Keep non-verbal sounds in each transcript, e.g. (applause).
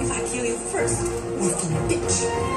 if I kill you first, you fucking bitch.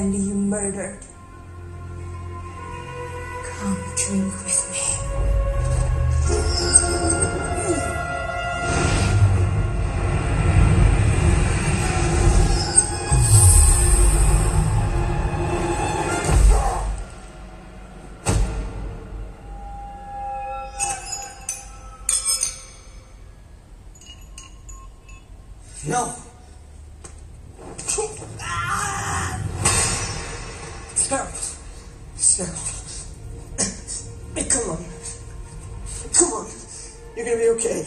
Fendi you murdered. Come drink with me. No. Harold. It's (coughs) come on. Come on. You're gonna be okay.